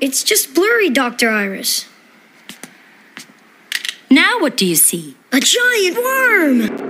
It's just blurry, Dr. Iris. Now what do you see? A giant worm!